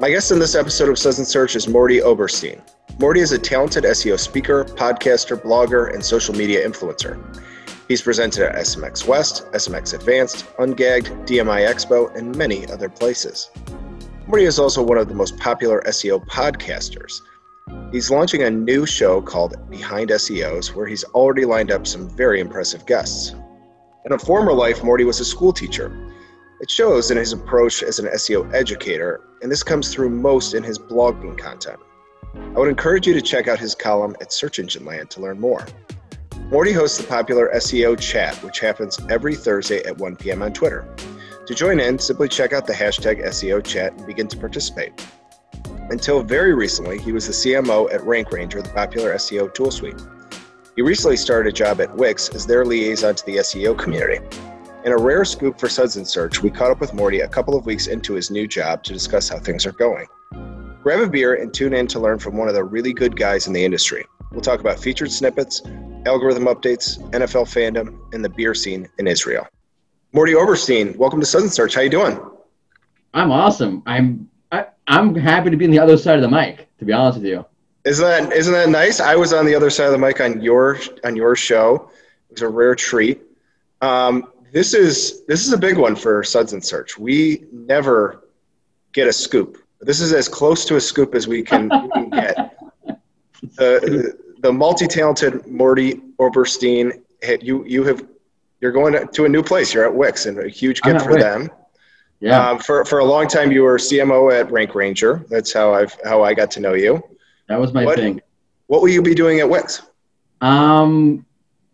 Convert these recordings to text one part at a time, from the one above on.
My guest in this episode of Suds and Search is Mordy Oberstein. Mordy is a talented SEO speaker, podcaster, blogger, and social media influencer. He's presented at SMX West, SMX Advanced, Ungagged, DMI Expo, and many other places. Mordy is also one of the most popular SEO podcasters. He's launching a new show called Behind SEOs, where he's already lined up some very impressive guests. In a former life, Mordy was a school teacher. It shows in his approach as an SEO educator, and this comes through most in his blogging content. I would encourage you to check out his column at Search Engine Land to learn more. Mordy hosts the popular SEO chat, which happens every Thursday at 1 p.m. on Twitter. To join in, simply check out the hashtag SEO chat and begin to participate. Until very recently, he was the CMO at Rank Ranger, the popular SEO tool suite. He recently started a job at Wix as their liaison to the SEO community. In a rare scoop for Suds and Search, we caught up with Mordy a couple of weeks into his new job to discuss how things are going. Grab a beer and tune in to learn from one of the really good guys in the industry. We'll talk about featured snippets, algorithm updates, NFL fandom, and the beer scene in Israel. Mordy Oberstein, welcome to Suds and Search. How you doing? I'm awesome. I'm I, I'm happy to be on the other side of the mic. To be honest with you, isn't that isn't that nice? I was on the other side of the mic on your on your show. It was a rare treat. Um, this is this is a big one for Suds and Search. We never get a scoop. This is as close to a scoop as we can, we can get. The, the multi-talented Mordy Oberstein, you you have you're going to a new place. You're at Wix, and a huge gift for Wix. them. Yeah. Um, for for a long time, you were CMO at Rank Ranger. That's how I've how I got to know you. That was my what, thing. What will you be doing at Wix? Um,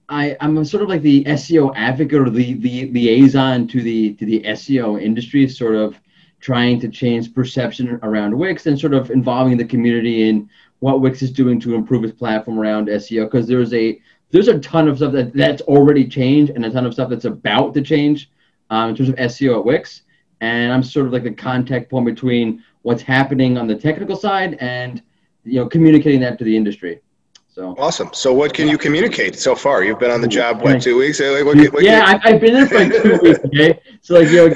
I, I'm sort of like the SEO advocate or the, the liaison to the to the SEO industry, sort of trying to change perception around Wix and sort of involving the community in what Wix is doing to improve its platform around SEO. Because there's a there's a ton of stuff that that's already changed and a ton of stuff that's about to change um, in terms of SEO at Wix. And I'm sort of like the contact point between what's happening on the technical side and you know communicating that to the industry. So awesome. So what can you communicate so far? You've been on the job what two weeks? Like, what, what yeah, I've, I've been there for like two weeks. Okay, so like you know,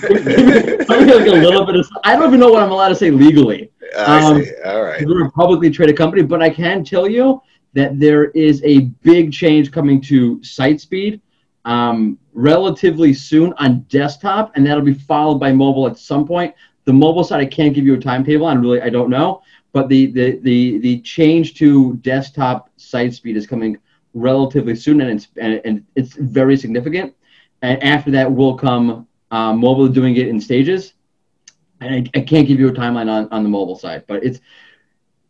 I'm like a little bit of. I don't even know what I'm allowed to say legally. Um, All right. We're a publicly traded company, but I can tell you that there is a big change coming to site speed um, relatively soon on desktop, and that'll be followed by mobile at some point. The mobile side, I can't give you a timetable on. Really, I don't know but the, the, the, the change to desktop site speed is coming relatively soon, and it's, and, and it's very significant. And after that will come um, mobile doing it in stages. And I, I, can't give you a timeline on, on the mobile side, but it's,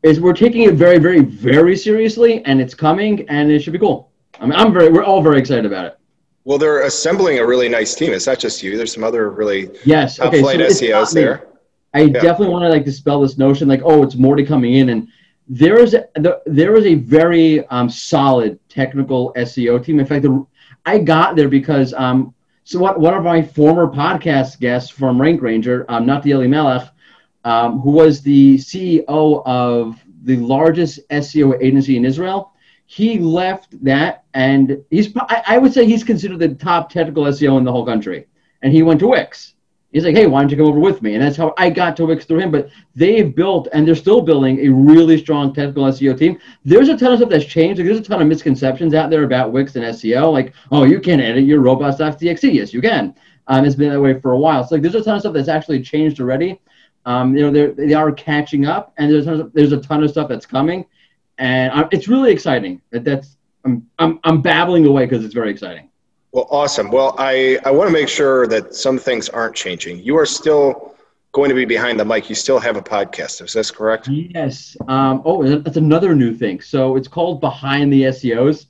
it's we're taking it very, very, very seriously, and it's coming, and it should be cool. I mean, I'm very, we're all very excited about it. Well, they're assembling a really nice team. It's not just you. There's some other really yes, okay, flight so SEOs there. I yeah. definitely want to like dispel this notion like, oh, it's Mordy coming in. And there is a, there is a very um, solid technical SEO team. In fact, the, I got there because um, so what, one of my former podcast guests from Rank Ranger, um, Nati Elimelech, um, who was the CEO of the largest SEO agency in Israel, he left that and he's I, I would say he's considered the top technical SEO in the whole country. And he went to Wix he's like, hey, why don't you come over with me? And that's how I got to Wix through him. But they've built and they're still building a really strong technical SEO team. There's a ton of stuff that's changed. Like, there's a ton of misconceptions out there about Wix and SEO. Like, oh, you can't edit your robots.txt. Yes, you can. Um, it's been that way for a while. So like, there's a ton of stuff that's actually changed already. Um, you know, they are catching up, and there's a, there's a ton of stuff that's coming, and I'm, it's really exciting. That that's I'm I'm, I'm babbling away because it's very exciting. Well, awesome. Well, I, I want to make sure that some things aren't changing. You are still going to be behind the mic. You still have a podcast. Is this correct? Yes. Um, oh, that's another new thing. So it's called Behind the SEOs.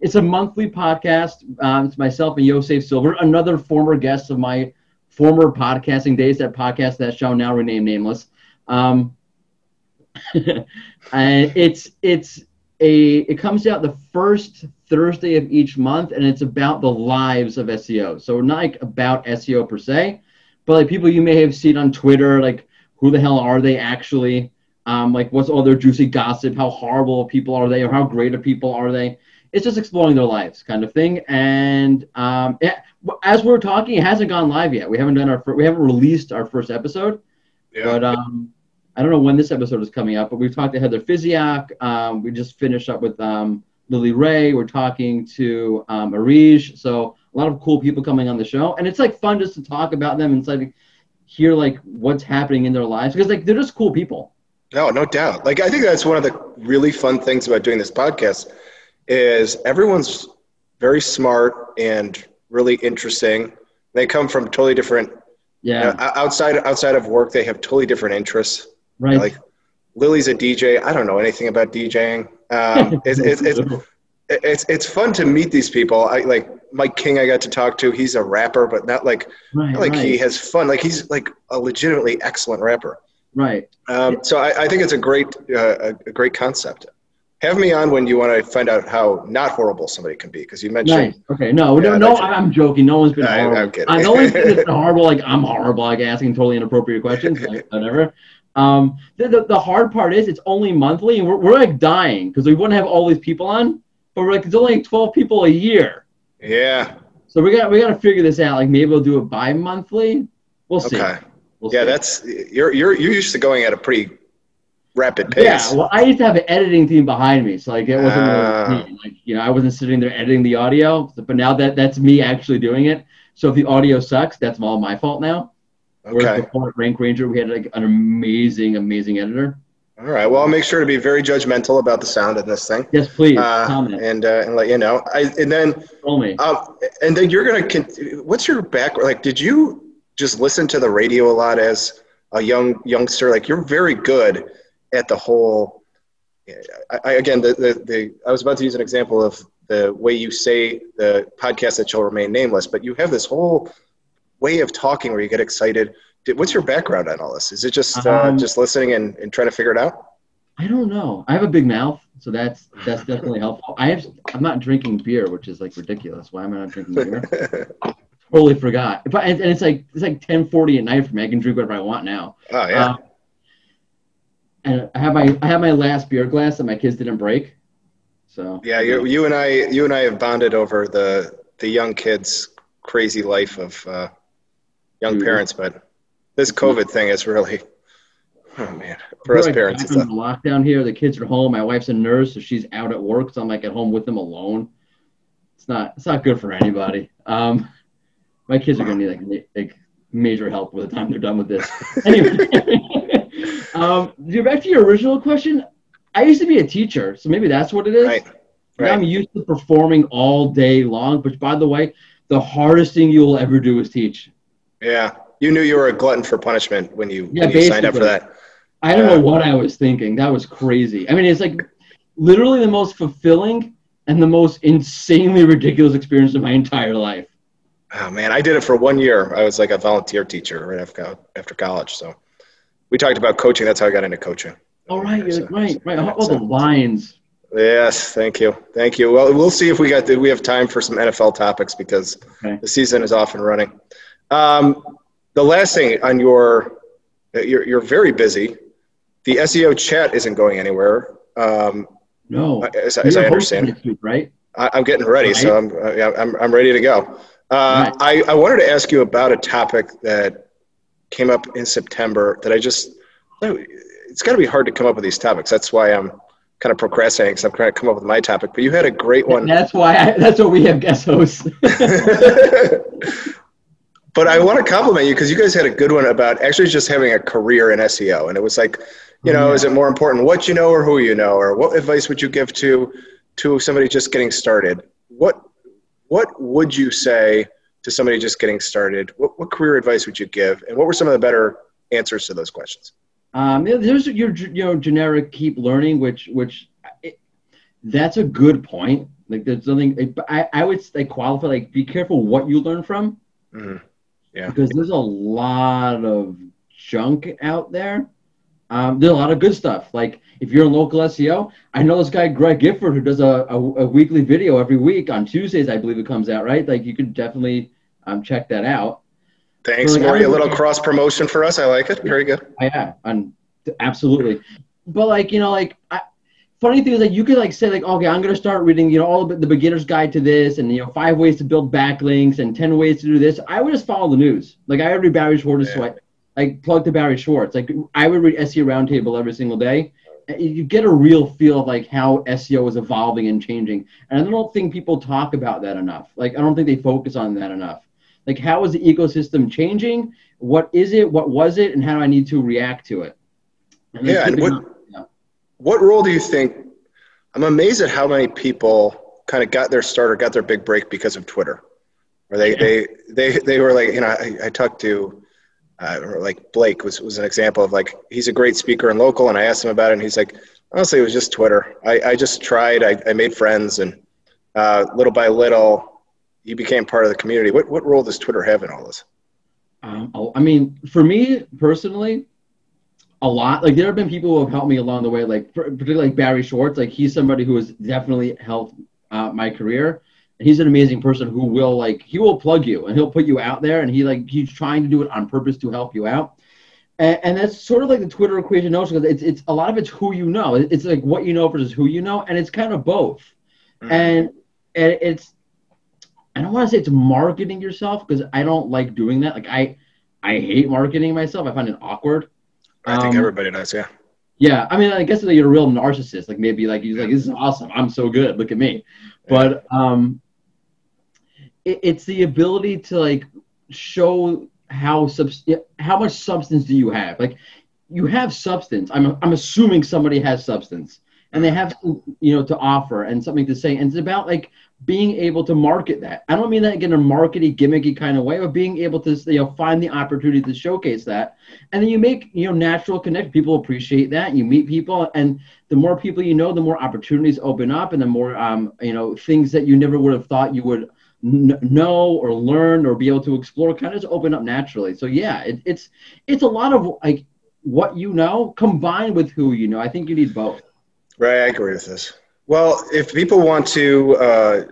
It's a monthly podcast. Um, it's myself and Yosef Silver, another former guest of my former podcasting days. That podcast that shall now remain nameless. Um, and it's it's a it comes out the first Thursday of each month, and it's about the lives of SEO. So not like about SEO per se, but like people you may have seen on Twitter, like who the hell are they actually? Um, like what's all their juicy gossip? How horrible people are they, or how great of people are they? It's just exploring their lives, kind of thing. And um, it, as we're talking, it hasn't gone live yet. We haven't done our we haven't released our first episode, yeah. but um, I don't know when this episode is coming out, but we've talked to Heather Physioc. Um, we just finished up with um, Lily Ray. We're talking to um, Areej. So a lot of cool people coming on the show, and it's like fun just to talk about them and like hear like what's happening in their lives because like they're just cool people. No, no doubt. Like I think that's one of the really fun things about doing this podcast is everyone's very smart and really interesting. They come from totally different. Yeah. You know, outside outside of work, they have totally different interests. Right. Like Lily's a DJ. I don't know anything about DJing. Um, it's, it's, it's, it's, it's fun to meet these people. I like Mike King. I got to talk to. He's a rapper, but not like right, not like right. he has fun. Like he's like a legitimately excellent rapper. Right. Um, so I, I, think it's a great uh, a great concept. Have me on when you want to find out how not horrible somebody can be, because you mentioned. Nice. Okay. No, Yeah, no, no. I'm joking. No one's been I- horrible. I'm kidding. I, thing that's been horrible, like I'm horrible, like asking totally inappropriate questions, like, whatever. Um, the, the, the hard part is it's only monthly, and we're, we're like dying because we wouldn't have all these people on, but we're like it's only like 12 people a year, Yeah. so we got we got to figure this out. Like maybe we'll do it bi-monthly. We'll see. Okay. We'll Yeah, see. that's you're you're you're used to going at a pretty rapid pace. Yeah, well, I used to have an editing team behind me, so like it wasn't Ah. really like you know I wasn't sitting there editing the audio, but now that that's me actually doing it. So if the audio sucks, that's all my fault now. Whereas Okay. before at Rank Ranger, we had like an amazing, amazing editor. All right. Well, I'll make sure to be very judgmental about the sound of this thing, Yes, please uh, comment. and uh, and let you know. I and then Tell me. um, and then you're gonna. Con- what's your background? Like, did you just listen to the radio a lot as a young youngster? Like, you're very good at the whole. I, I again, the, the the I was about to use an example of the way you say the podcast that shall remain nameless, but you have this whole way of talking where you get excited. Did, what's your background on all this? Is it just uh, Um, just listening and, and trying to figure it out? I don't know. I have a big mouth, so that's that's definitely helpful. I have. I'm not drinking beer, which is like ridiculous. Why am I not drinking beer? totally forgot. But and, and it's like it's like 10:40 at night for me. I can drink whatever I want now. Oh yeah. Um, and I have my I have my last beer glass that my kids didn't break. So Yeah, you, you and I, you and I have bonded over the the young kids' crazy life of uh, young Mhm. parents, but this COVID thing is really, oh man, for We're, us like, parents, it's in a, lockdown here. The kids are home. My wife's a nurse, so she's out at work. So I'm like at home with them alone. It's not it's not good for anybody. Um, my kids are gonna need like like major help by the time they're done with this. Anyway, um, back to your original question, I used to be a teacher, so maybe that's what it is. right, And I'm used to performing all day long. Which, by the way, the hardest thing you will ever do is teach. Yeah, you knew you were a glutton for punishment when you Yeah, when you signed up for that. I don't Yeah. know what I was thinking. That was crazy. I mean, it's like literally the most fulfilling and the most insanely ridiculous experience of my entire life. Oh man, I did it for one year. I was like a volunteer teacher right after after college. So we talked about coaching. That's how I got into coaching. All right, so- right, right. All the lines. Yes, thank you, thank you. Well, we'll see if we got the, we have time for some NFL topics because Okay. the season is off and running. Um, the last thing on your, you're you're very busy. The SEO chat isn't going anywhere. Um, No. as, as I understand, right? I, I'm getting ready, so I'm, yeah, I'm I'm ready to go. Uh, I I wanted to ask you about a topic that came up in September that I just it's got to be hard to come up with these topics. That's why I'm kind of procrastinating because I'm trying to come up with my topic. But you had a great one. That's why. I, that's what we have guest hosts. but I want to compliment you because you guys had a good one about actually just having a career in SEO, and it was like, you know, Yeah. is it more important what you know or who you know, or what advice would you give to to somebody just getting started? What what would you say to somebody just getting started? What what career advice would you give, and what were some of the better answers to those questions? Um, there's your you know generic keep learning, which which it, that's a good point. Like there's nothing. I I would like qualify like be careful what you learn from Mhm. Yeah. because there's a lot of junk out there. Um, there's a lot of good stuff. Like if you're a local SEO, I know this guy Greg Gifford who does a, a, a weekly video every week on Tuesdays. I believe it comes out right. Like you could definitely um, check that out. Thanks, Like, Maury. A little cross promotion for us. I like it. Very good. Yeah, and absolutely. But like you know, like I, funny thing is like you could like say like okay, I'm gonna start reading you know all the, the beginner's guide to this and you know five ways to build backlinks and ten ways to do this. I would just follow the news. Like I read Barry Schwartz, so Yeah. I, like plug to Barry Schwartz. Like I would read SEO Roundtable every single day. You get a real feel of like how SEO is evolving and changing. And I don't think people talk about that enough. Like I don't think they focus on that enough. Like how is the ecosystem changing? What is it? What was it? And how do I need to react to it? And yeah. And what. What role do you think? I'm amazed at how many people kind of got their start or got their big break because of Twitter. Or they, yeah. they, they, they were like, you know, I, I talked to uh, or like Blake was, was an example of like he's a great speaker and local, and I asked him about it, and he's like, honestly, it was just Twitter. I, I just tried. I, I made friends, and uh, little by little, he became part of the community. What what role does Twitter have in all this? Um, oh, I mean, for me personally, a lot. Like there have been people who have helped me along the way, like particularly like Barry Schwartz. Like he's somebody who has definitely helped uh, my career And he's an amazing person who will like he will plug you and he'll put you out there and he like he's trying to do it on purpose to help you out and, and that's sort of like the twitter equation notion because it's, it's a lot of it's who you know it's like what you know versus who you know and it's kind of both mm-hmm. and and it's i don't want to say it's marketing yourself because i don't like doing that like i i hate marketing myself i find it awkward i think um, everybody does yeah. yeah i mean i guess like you're a real narcissist like maybe like you're like this is awesome i'm so good look at me. But um it, it's the ability to like show how sub how much substance do you have? Like you have substance i'm i'm assuming somebody has substance and they have you know to offer and something to say and it's about like being able to market that i don't mean that in a markety gimmicky kind of way but being able to you know find the opportunity to showcase that and then you make you know natural connect people appreciate that you meet people and the more people you know the more opportunities open up and the more um you know things that you never would have thought you would know or learn or be able to explore kind of just open up naturally. So yeah, it, it's it's a lot of like what you know combined with who you know. I think you need both. Right, I agree with this. Well, if people want to uh,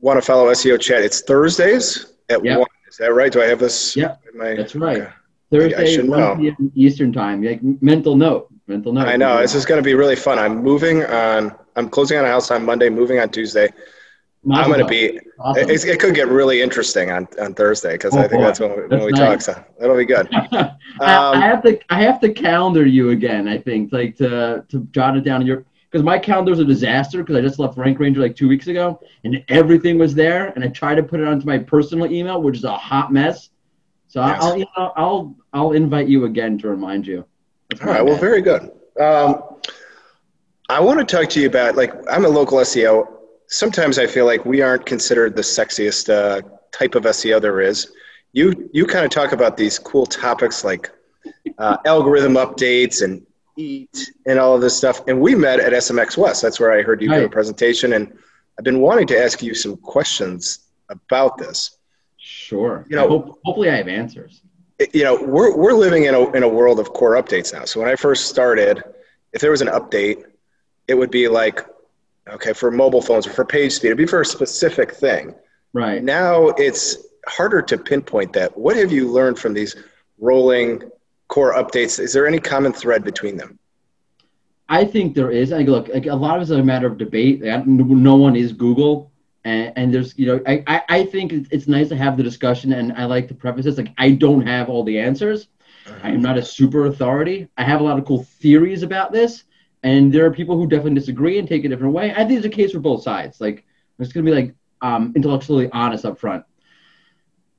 want to follow SEO chat, it's Thursdays at yep. one. Is that right? Do I have this? Yeah, my... that's right. Okay. Thursday, 1 p.m. Eastern time. Like mental note. Mental note. I know this is going to be really fun. I'm moving on. I'm closing on a house on Monday. Moving on Tuesday. I'm going to be. Awesome. It, it, could get really interesting on, on Thursday because oh, I think boy. that's when we, when we nice. talk. So that'll be good. um, I, have to I have to calendar you again. I think like to to jot it down in your because my calendar's a disaster because I just left Rank Ranger like two weeks ago and everything was there and I tried to put it onto my personal email which is a hot mess. So yes. I'll, you know, I'll I'll invite you again to remind you. All right. Well, very good. Um, I want to talk to you about like I'm a local SEO sometimes I feel like we aren't considered the sexiest uh, type of SEO there is. You you kind of talk about these cool topics like uh, algorithm updates and EAT and all of this stuff. And we met at SMX West. That's where I heard you right. give a presentation, and I've been wanting to ask you some questions about this. Sure. You know, hope, hopefully I have answers. You know, we're we're living in a in a world of core updates now. So when I first started, if there was an update, it would be like okay, for mobile phones or for page speed. It'd be for a specific thing. Right. Now it's harder to pinpoint that. What have you learned from these rolling core updates? Is there any common thread between them? I think there is. I look, like a lot of it's a matter of debate. No one is Google. And, and there's, you know, I, I, I think it's nice to have the discussion. And I like to preface this like, I don't have all the answers. Uh-huh. I am not a super authority. I have a lot of cool theories about this and there are people who definitely disagree and take a different way. I think it's a case for both sides. Like it's gonna be like um, intellectually honest up front.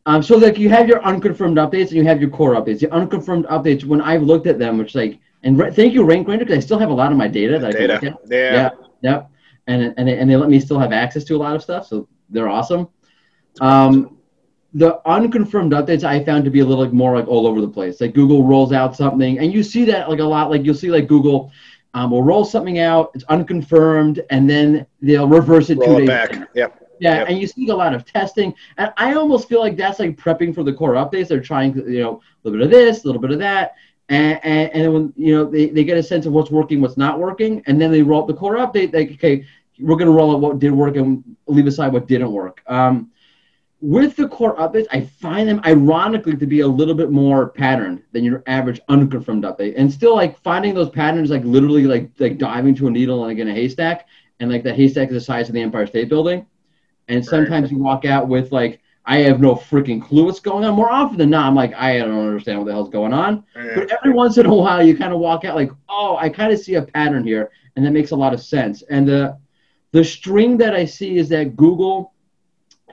Um, so like you have your unconfirmed updates and you have your core updates. The unconfirmed updates, when I've looked at them, which like and re- thank you Rank Ranger because I still have a lot of my data that data. I can look at. Yeah. Yeah. Yeah. And and they, and they let me still have access to a lot of stuff, so they're awesome. Um, the unconfirmed updates I found to be a little like more like all over the place. Like Google rolls out something, and you see that like a lot. Like you'll see like Google um, we'll roll something out, it's unconfirmed, and then they'll reverse it roll two it days back. Later. Yep. Yeah, yep. and you see a lot of testing, and I almost feel like that's like prepping for the core updates. They're trying, to, you know, a little bit of this, a little bit of that, and and, and when you know they, they get a sense of what's working, what's not working, and then they roll the core update. Like, okay, we're gonna roll out what did work and leave aside what didn't work. Um, with the core updates, I find them ironically to be a little bit more patterned than your average unconfirmed update. And still like finding those patterns like literally like like diving to a needle like in a haystack and like the haystack is the size of the Empire State Building. And sometimes you walk out with like I have no freaking clue what's going on. More often than not, I'm like, I don't understand what the hell's going on. But every once in a while, you kind of walk out like, oh, I kind of see a pattern here, and that makes a lot of sense. And the the string that I see is that Google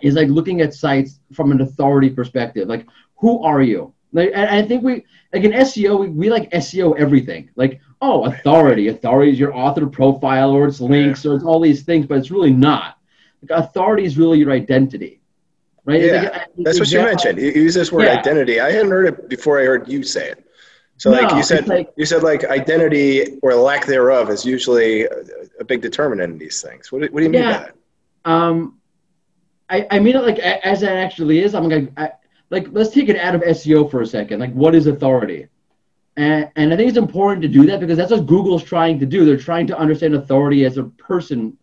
is like looking at sites from an authority perspective. Like, who are you? Like, and I think we like in SEO, we, we like SEO everything. Like, oh, authority. Authority is your author profile, or it's links, or it's all these things, but it's really not. Like, authority is really your identity, right? Yeah, like, that's what you mentioned. You use this word yeah. identity. I hadn't heard it before. I heard you say it. So, no, like you said, like, you said like identity or lack thereof is usually a, a big determinant in these things. What, what do you mean yeah, by that? Um, I, I mean it like as it actually is. I'm like, I, like let's take it out of SEO for a second. Like, what is authority? And, and I think it's important to do that because that's what Google's trying to do. They're trying to understand authority as a person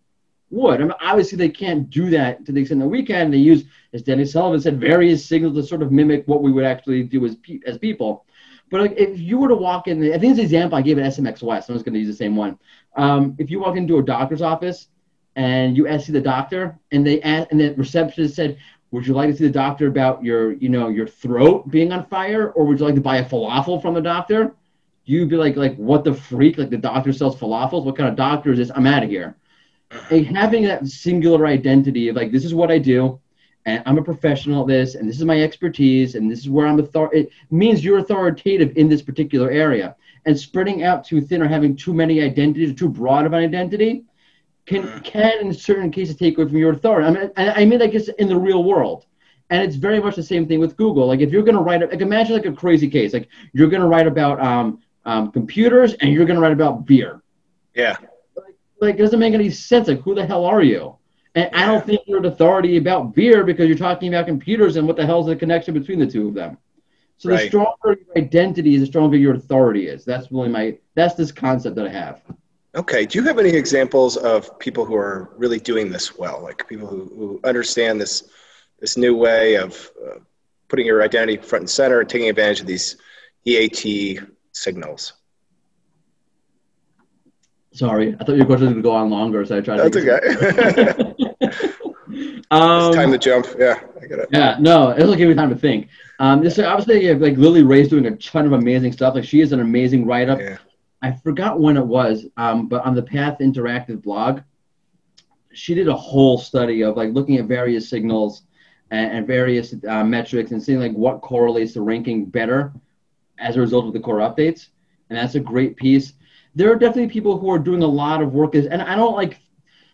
would. I mean, obviously, they can't do that to the extent that we can. They use, as Danny Sullivan said, various signals to sort of mimic what we would actually do as pe- as people. But like, if you were to walk in, I think the example I gave at SMX West. I'm just going to use the same one. Um, if you walk into a doctor's office and you ask see the doctor, and they ask, and the receptionist said, "Would you like to see the doctor about your, you know, your throat being on fire, or would you like to buy a falafel from the doctor?" You'd be like, like, what the freak? Like the doctor sells falafels. What kind of doctor is this? I'm out of here. And having that singular identity of like, this is what I do and I'm a professional at this, and this is my expertise, and this is where I'm author. It means you're authoritative in this particular area. And spreading out too thin or having too many identities, too broad of an identity, can mm-hmm. can in certain cases take away from your authority. I mean, I mean, like it's in the real world, and it's very much the same thing with Google. Like if you're going to write, like imagine like a crazy case, like you're going to write about um, um, computers and you're going to write about beer. Yeah. Like, doesn't make any sense. Like, who the hell are you? And I don't think you're an authority about beer because you're talking about computers and what the hell is the connection between the two of them. So right. the stronger your identity is, the stronger your authority is. That's really my that's this concept that I have. Okay. Do you have any examples of people who are really doing this well, like people who, who understand this this new way of uh, putting your identity front and center and taking advantage of these EAT signals? Sorry, I thought your question was going to go on longer, so I tried. That's okay. um, it's time to jump. Yeah, I get it. Yeah, no, it'll give me time to think. Um, this obviously yeah, like Lily Ray's doing a ton of amazing stuff. Like she is an amazing write-up. Yeah. I forgot when it was, um, but on the Path Interactive blog, she did a whole study of like looking at various signals and, and various uh, metrics and seeing like what correlates to ranking better as a result of the core updates. And that's a great piece there are definitely people who are doing a lot of work, and I don't like.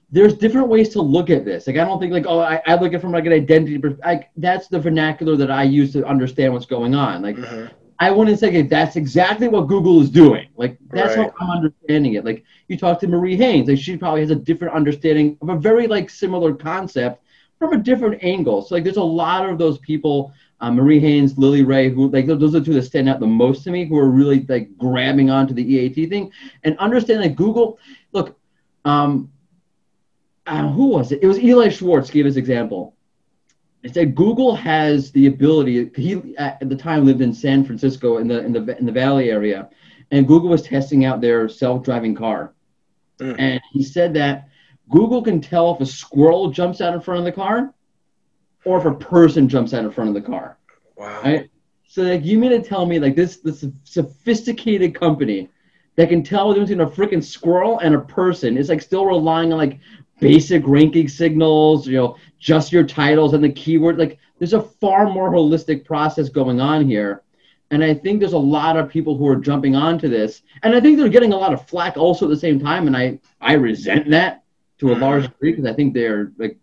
There's different ways to look at this. Like I don't think like oh I, I look at it from like an identity. Like that's the vernacular that I use to understand what's going on. Like mm-hmm. I wouldn't say okay, that's exactly what Google is doing. Like that's right. how I'm understanding it. Like you talk to Marie Haynes, like she probably has a different understanding of a very like similar concept from a different angle. So like there's a lot of those people uh, Marie Haynes, Lily Ray, who like those are two that stand out the most to me, who are really like grabbing onto the EAT thing and understand that Google. Look, um, uh, who was it? It was Eli Schwartz gave his example. He said Google has the ability. He at the time lived in San Francisco in the in the in the Valley area, and Google was testing out their self-driving car, mm. and he said that Google can tell if a squirrel jumps out in front of the car or if a person jumps out in front of the car. Wow. Right? So like you mean to tell me like this this sophisticated company that can tell between a freaking squirrel and a person is like still relying on like basic ranking signals, you know, just your titles and the keyword. Like there's a far more holistic process going on here. And I think there's a lot of people who are jumping onto this. And I think they're getting a lot of flack also at the same time. And I, I resent that to a large mm-hmm. degree because I think they're like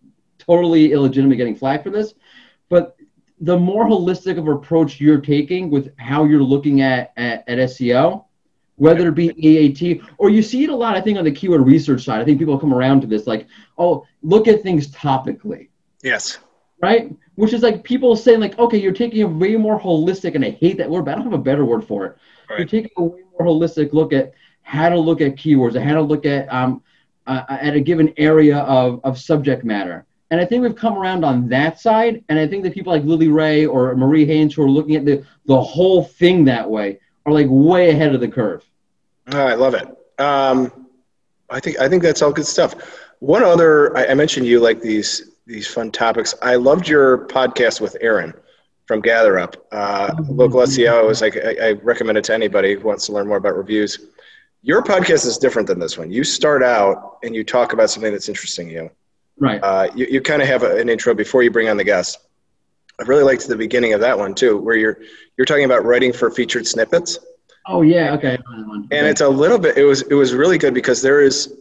totally illegitimate getting flagged for this. But the more holistic of approach you're taking with how you're looking at, at, at SEO, whether it be EAT or you see it a lot, I think, on the keyword research side. I think people come around to this like, oh, look at things topically. Yes. Right? Which is like people saying, like, okay, you're taking a way more holistic, and I hate that word, but I don't have a better word for it. Right. You're taking a way more holistic look at how to look at keywords and how to look at um, uh, at a given area of, of subject matter. And I think we've come around on that side. And I think that people like Lily Ray or Marie Haynes who are looking at the, the whole thing that way are like way ahead of the curve. I love it. Um, I think I think that's all good stuff. One other, I, I mentioned you like these these fun topics. I loved your podcast with Aaron from GatherUp, uh, local SEO. is like, I, I recommend it to anybody who wants to learn more about reviews. Your podcast is different than this one. You start out and you talk about something that's interesting you. Right. Uh, you you kind of have a, an intro before you bring on the guest. I really liked the beginning of that one too, where you're you're talking about writing for featured snippets. Oh yeah, okay. And it's a little bit. It was it was really good because there is.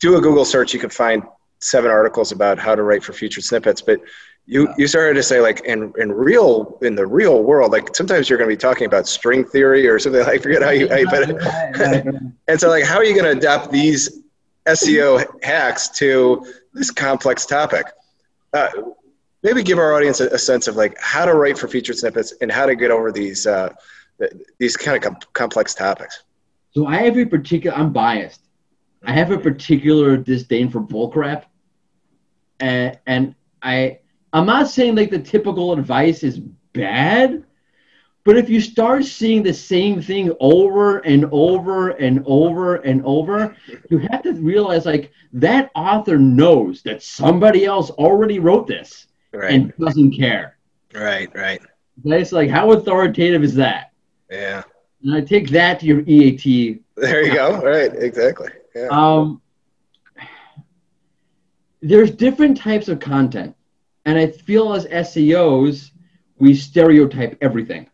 Do a Google search, you can find seven articles about how to write for featured snippets, but you you started to say like in in real in the real world like sometimes you're going to be talking about string theory or something i forget how you, how you put it and so like how are you going to adapt these seo hacks to this complex topic uh, maybe give our audience a, a, sense of like how to write for featured snippets and how to get over these uh, these kind of com- complex topics. So i have a particular i'm biased. I have a particular disdain for bullcrap and and i I'm not saying like the typical advice is bad, but if you start seeing the same thing over and over and over and over, you have to realize like that author knows that somebody else already wrote this right. and doesn't care. Right, right. It's like how authoritative is that? Yeah. And I take that to your EAT. There you go. Right, exactly. Yeah. Um, there's different types of content. And I feel as SEOs, we stereotype everything,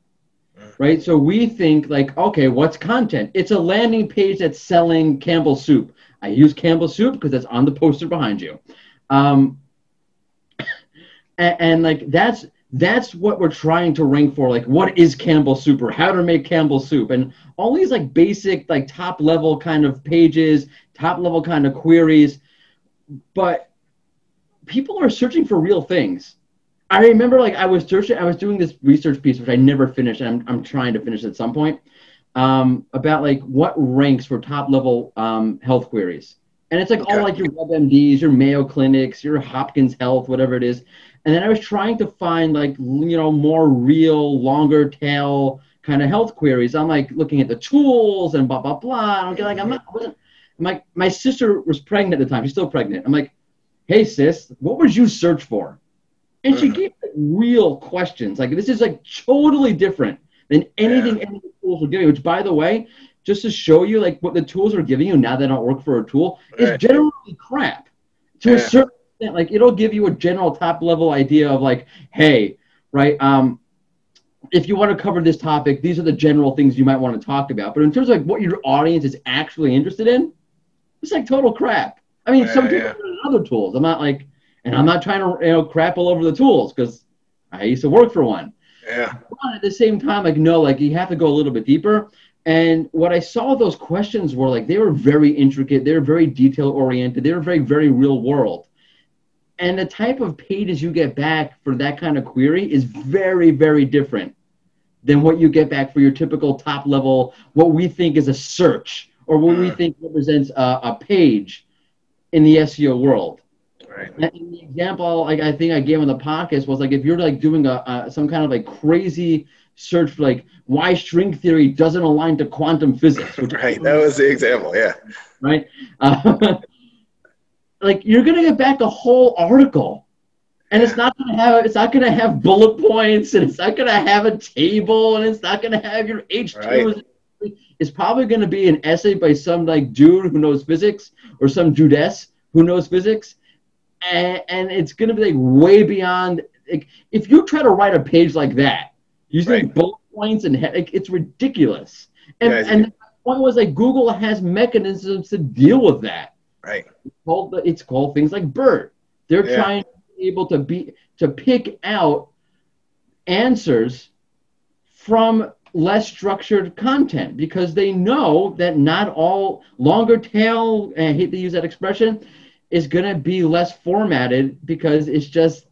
right? So we think like, okay, what's content? It's a landing page that's selling Campbell soup. I use Campbell soup because that's on the poster behind you. Um, and, and, like that's that's what we're trying to rank for. Like, what is Campbell soup or how to make Campbell soup, and all these like basic like top level kind of pages, top level kind of queries. But people are searching for real things. I remember like I was searching, I was doing this research piece which I never finished, and I'm I'm trying to finish at some point. Um, about like what ranks for top level um, health queries, and it's like okay. all like your WebMDs, your Mayo Clinics, your Hopkins Health, whatever it is. And then I was trying to find like you know more real, longer tail kind of health queries. I'm like looking at the tools and blah blah blah. I'm like I'm not. I wasn't, I'm like my sister was pregnant at the time. She's still pregnant. I'm like hey sis, what would you search for? And she gave real questions. Like this is like totally different than anything yeah. any of the tools are giving. You. Which, by the way, just to show you like what the tools are giving you now they don't work for a tool right. is generally crap. To yeah. a certain extent, like it'll give you a general top level idea of like, hey, right, um, if you want to cover this topic, these are the general things you might want to talk about. But in terms of like what your audience is actually interested in, it's like total crap. I mean, yeah, some people yeah. other tools. I'm not like, and I'm not trying to you know crap all over the tools because I used to work for one. Yeah. But at the same time, like no, like you have to go a little bit deeper. And what I saw those questions were like they were very intricate, they were very detail oriented, they were very very real world. And the type of pages you get back for that kind of query is very very different than what you get back for your typical top level, what we think is a search or what we mm. think represents a, a page in the SEO world. Right. And the example like I think I gave in the podcast was like if you're like doing a, a some kind of like crazy search for like why string theory doesn't align to quantum physics. right. That was the example. Yeah. Right. Uh, like you're gonna get back a whole article, and it's not gonna have it's not gonna have bullet points, and it's not gonna have a table, and it's not gonna have your H two. Right is probably going to be an essay by some like dude who knows physics or some Judess who knows physics, and, and it's going to be like way beyond. Like, if you try to write a page like that using right. bullet points and like, it's ridiculous. And yeah, and the point was like Google has mechanisms to deal with that. Right. It's called, it's called things like BERT. They're yeah. trying to be able to be to pick out answers from less structured content because they know that not all longer tail, I hate to use that expression, is going to be less formatted because it's just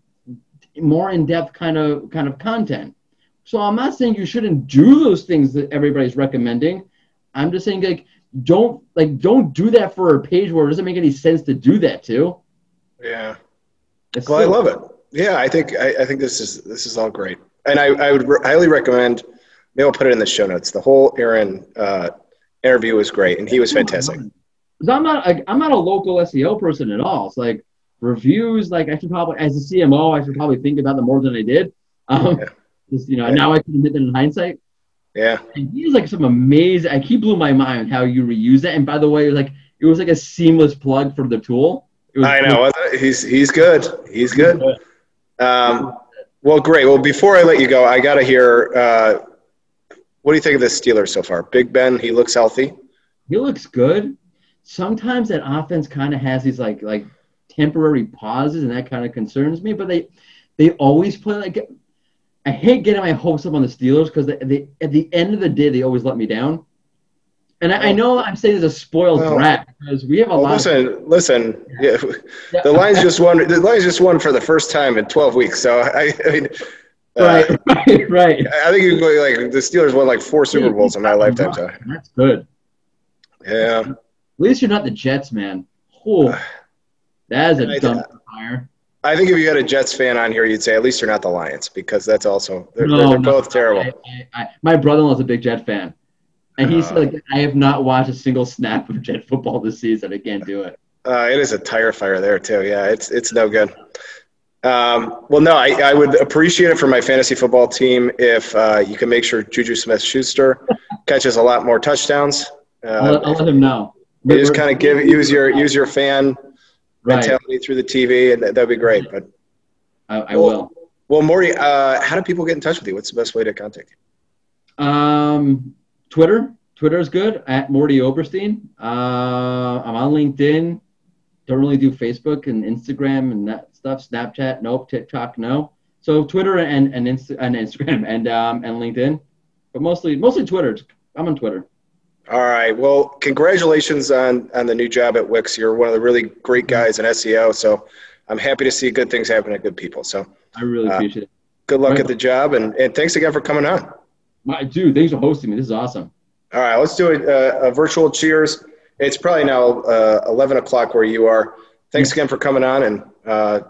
more in-depth kind of kind of content. So I'm not saying you shouldn't do those things that everybody's recommending. I'm just saying like don't like don't do that for a page where it doesn't make any sense to do that to. Yeah. It's well, I love it. Yeah, I think I, I think this is this is all great, and I, I would re- highly recommend maybe I'll put it in the show notes. The whole Aaron uh, interview was great, and he was fantastic. Because I'm not, like, I'm not a local SEO person at all. It's like reviews, like I should probably, as a CMO, I should probably think about them more than I did. Um, Yeah. just, you know, Yeah. now I can admit that in hindsight. Yeah. And he's like some amazing. Like he blew my mind how you reuse it. And by the way, it was like it was like a seamless plug for the tool. I know. wasn't it? He's he's good. He's good. Um, well, great. Well, before I let you go, I got to hear. Uh, what do you think of the Steelers so far? Big Ben, he looks healthy. He looks good. Sometimes that offense kind of has these like like temporary pauses, and that kind of concerns me. But they they always play like. I hate getting my hopes up on the Steelers because they, they at the end of the day they always let me down. And I, I know I'm saying this a spoiled Well, brat because we have a Well, lot. listen, listen. Yeah, Yeah. the Lions just won. The Lions just won for the first time in 12 weeks. So I, I mean, uh, right, right, right. I think you can go like the Steelers won like four Super Bowls in my lifetime. So That's good. yeah. At least you're not the Jets, man. Oh, that is a I- dumpster fire. I think if you had a Jets fan on here, you'd say at least you're not the Lions because that's also they're, No, they're, they're no, both terrible. I, I, my brother-in-law's a big Jet fan, and he Uh. like, "I have not watched a single snap of Jet football this season. I can't do it." Uh, it is a tire fire there too. Yeah, it's it's no good. Um, well, no, I, I would appreciate it for my fantasy football team if uh, you can make sure Juju Smith-Schuster catches a lot more touchdowns. I'll, I'll Uh, let him know. You just kind of give use your use your fan right. mentality through the TV, and that, that'd be great. But I, I Well- will. well, Maury, uh, how do people get in touch with you? What's the best way to contact you? Um, Twitter. Twitter is good at Mordy Oberstein. Uh, I'm on LinkedIn. Don't really do Facebook and Instagram and that stuff. Snapchat, nope. TikTok, no. So Twitter and and, Insta- and Instagram and um and LinkedIn, but mostly mostly Twitter. I'm on Twitter. All right. Well, congratulations on on the new job at Wix. You're one of the really great guys in SEO. So I'm happy to see good things happen to good people. So I really Uh, appreciate it. good luck at the job, and, and thanks again for coming on. My, dude, thanks for hosting me. This is awesome. All right, let's do a, a, a virtual cheers. It's probably now uh, 11 o'clock where you are. Thanks again for coming on, and uh,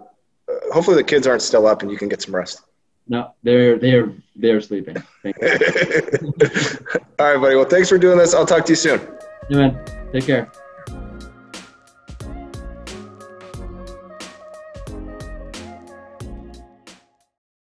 hopefully the kids aren't still up and you can get some rest. No, they're they're they're sleeping. Thank you. All right, buddy. Well, thanks for doing this. I'll talk to you soon. Yeah, man. Take care.